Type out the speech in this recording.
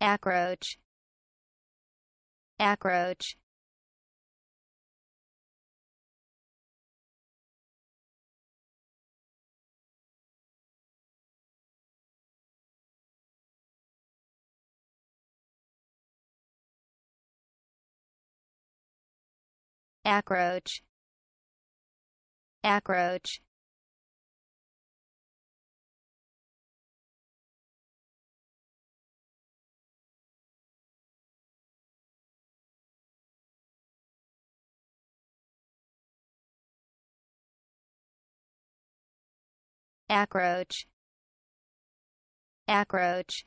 Acroach. Acroach. Acroach. Acroach. Acroach. Acroach.